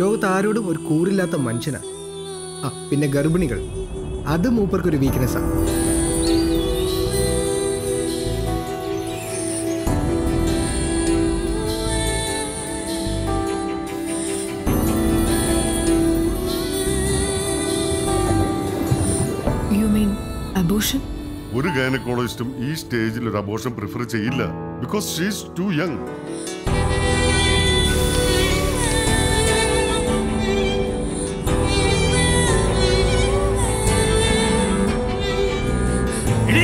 ലോകത്ത് ആരോടും ഒരു കൂറില്ലാത്ത മനുഷ്യനാണ് ആ പിന്നെ ഗർഭിണികൾ. അത് മൂപ്പർക്കൊരു വീക്ക്നെസ്സാണ് അബോഷൻ ഒരു ഗൈനക്കോളജിസ്റ്റും ഈ സ്റ്റേജിൽ ഒരു അബോഷൻ പ്രിഫർ ചെയ്യില്ല. Because she's too young I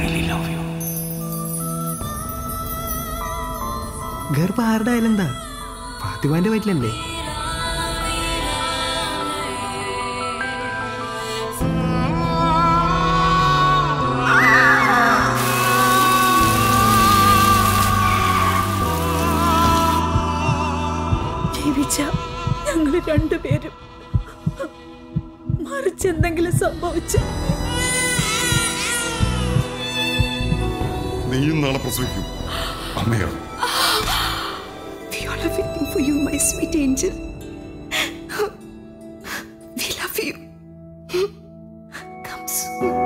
really love you. ഗർഭ ആരുടെ ആയാലും എന്താ? ഫാത്തിമാന്റെ വീട്ടിലല്ലേ ജീവിച്ച ഞങ്ങൾ രണ്ടുപേരും മറിച്ച് എന്തെങ്കിലും സംഭവിച്ചു. നീയും നാളെ പ്രസവിക്കും. അമ്മയോ? for you, my sweet angel. We love you. Hmm? Come soon.